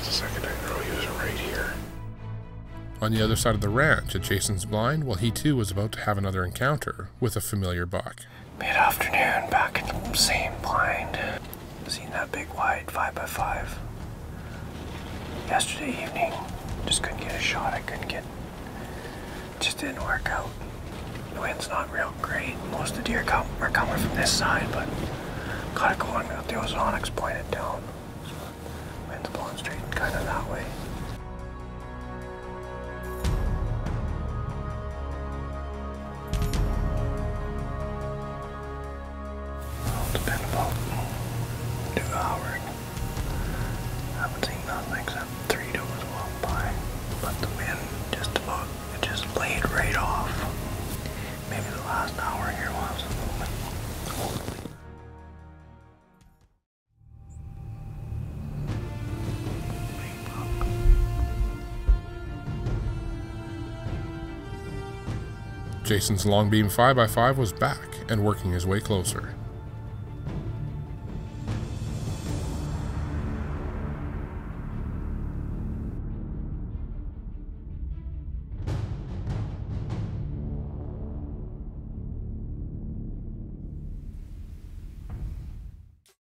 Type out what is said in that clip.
Just a second, I know he was right here. On the other side of the ranch, at Jason's blind, well, he too was about to have another encounter with a familiar buck. Mid afternoon, back at the same blind. Seen that big wide 5x5. Yesterday evening, just couldn't get a shot. I couldn't get. Just didn't work out. The wind's not real great. Most of the deer come, are coming from this side, but got it on The ozonics pointed down. Wind's blowing straight kind of that way. About two hours. haven't seen nothing except three walk by. But the just just laid right off. Maybe the last hour Jason's long beam 5x5 was back and working his way closer.